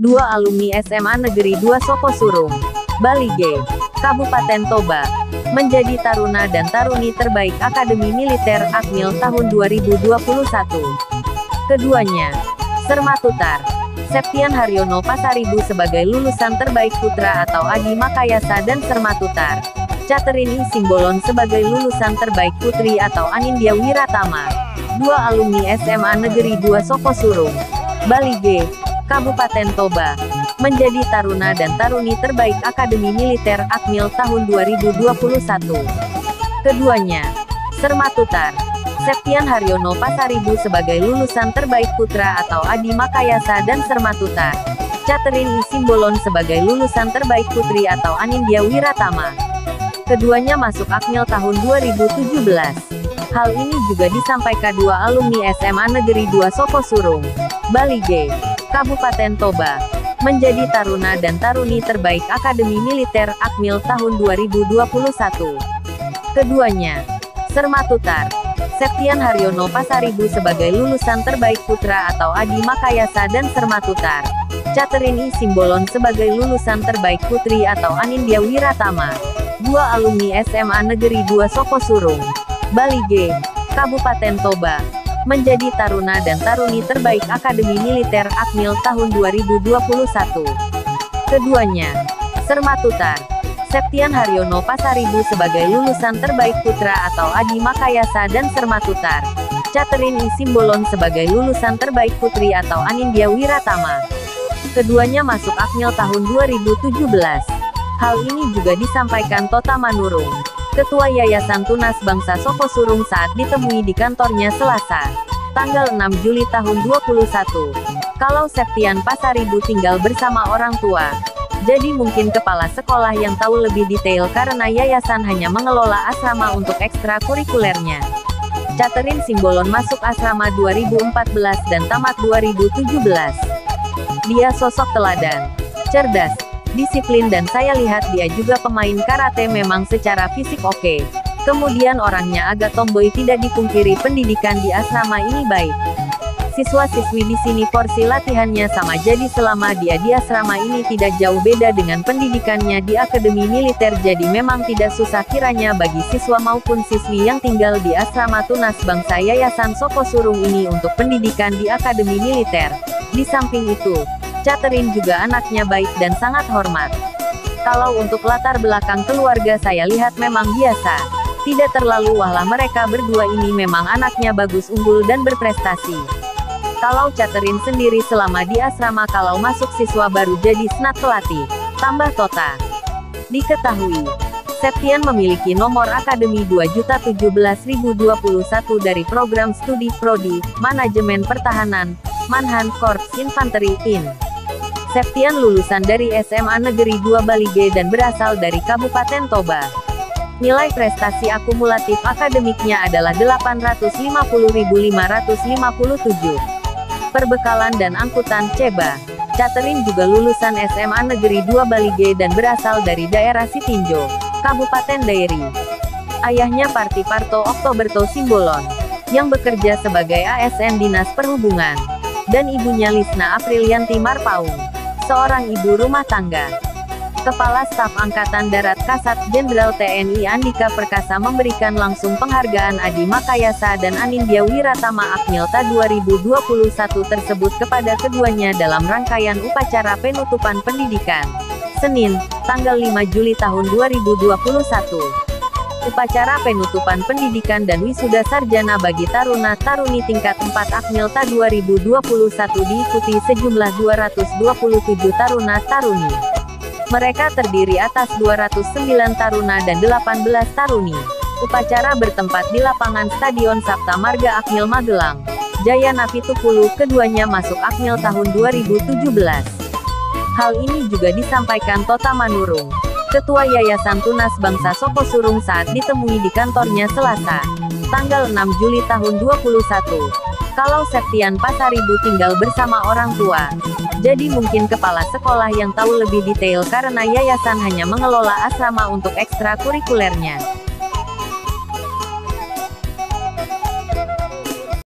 dua alumni SMA Negeri 2 Soko Surung, Bali G, Kabupaten Toba, menjadi taruna dan taruni terbaik Akademi Militer Akmil tahun 2021. Keduanya, Sermatutar, Septian Haryono Pasaribu sebagai lulusan terbaik putra atau Adi Makayasa dan Sermatutar. Caterini Simbolon sebagai lulusan terbaik putri atau Anindya Wiratama. Dua alumni SMA Negeri 2 Soko Surung, Bali G, Kabupaten Toba, menjadi taruna dan taruni terbaik Akademi Militer Akmil tahun 2021. Keduanya, Sermatutar, Septian Haryono Pasaribu sebagai lulusan terbaik putra atau Adi Makayasa dan Sermatutar. Catherine Simbolon sebagai lulusan terbaik putri atau Anindya Wiratama. Keduanya masuk Akmil tahun 2017. Hal ini juga disampaikan dua alumni SMA Negeri 2 Soko Surung, Bali G, Kabupaten Toba, menjadi taruna dan taruni terbaik Akademi Militer Akmil tahun 2021. Keduanya, Sermatutar, Septian Haryono Pasaribu sebagai lulusan terbaik putra atau Adi Makayasa dan Sermatutar. Catherine Simbolon sebagai lulusan terbaik putri atau Anindya Wiratama dua alumni SMA Negeri 2 Soko Surung, Bali G, Kabupaten Toba, menjadi taruna dan taruni terbaik Akademi Militer Akmil tahun 2021. Keduanya, Sermatutar, Septian Haryono Pasaribu sebagai lulusan terbaik putra atau Adi Makayasa dan Sermatutar. Catherine Simbolon sebagai lulusan terbaik putri atau Anindya Wiratama. Keduanya masuk Akmil tahun 2017. Hal ini juga disampaikan Tota Manurung, Ketua Yayasan Tunas Bangsa Soko Surung saat ditemui di kantornya Selasa, tanggal 6 Juli tahun 21. Kalau Septian Pasaribu tinggal bersama orang tua, jadi mungkin kepala sekolah yang tahu lebih detail karena yayasan hanya mengelola asrama untuk ekstrakurikulernya. Catherine Simbolon masuk asrama 2014 dan tamat 2017. Dia sosok teladan, cerdas, disiplin dan saya lihat dia juga pemain karate memang secara fisik oke. Kemudian orangnya agak tomboy tidak dipungkiri pendidikan di asrama ini baik. Siswa-siswi di sini porsi latihannya sama jadi selama dia di asrama ini tidak jauh beda dengan pendidikannya di akademi militer jadi memang tidak susah kiranya bagi siswa maupun siswi yang tinggal di asrama tunas bangsa Yayasan Soko Surung ini untuk pendidikan di akademi militer. Di samping itu, Catherine juga anaknya baik dan sangat hormat. Kalau untuk latar belakang keluarga saya lihat memang biasa. Tidak terlalu wahlah mereka berdua ini memang anaknya bagus unggul dan berprestasi. Kalau Catherine sendiri selama di asrama kalau masuk siswa baru jadi snat pelatih. Tambah Tota. Diketahui, Septian memiliki nomor akademi 2.017.021 dari program studi Prodi, Manajemen Pertahanan, Manhan Korps Infanteri IN. Septian lulusan dari SMA Negeri 2 Bali G dan berasal dari Kabupaten Toba. Nilai prestasi akumulatif akademiknya adalah 850.557. Perbekalan dan angkutan Ceba. Catherine juga lulusan SMA Negeri 2 Bali G dan berasal dari daerah Sitinjo, Kabupaten Dairi. Ayahnya Parti Parto Oktoberto Simbolon, yang bekerja sebagai ASN Dinas Perhubungan, dan ibunya Lisna Aprilianti Marpaung seorang ibu rumah tangga. Kepala Staf Angkatan Darat Kasat Jenderal TNI Andika Perkasa memberikan langsung penghargaan Adi Makayasa dan Anindya Wiratama Akmilta 2021 tersebut kepada keduanya dalam rangkaian upacara penutupan pendidikan. Senin, tanggal 5 Juli tahun 2021. Upacara penutupan pendidikan dan wisuda sarjana bagi taruna-taruni tingkat 4 Akmilta 2021 diikuti sejumlah 227 taruna-taruni. Mereka terdiri atas 209 taruna dan 18 taruni. Upacara bertempat di lapangan Stadion Sabta Marga Akmil Magelang. Jaya Napitupulu keduanya masuk Akmil tahun 2017. Hal ini juga disampaikan Tota Manurung. Ketua Yayasan Tunas Bangsa Soko Surung saat ditemui di kantornya Selasa, tanggal 6 Juli tahun 21. Kalau Septian Pasaribu tinggal bersama orang tua. Jadi mungkin kepala sekolah yang tahu lebih detail karena yayasan hanya mengelola asrama untuk ekstrakurikulernya.